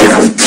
Jesus.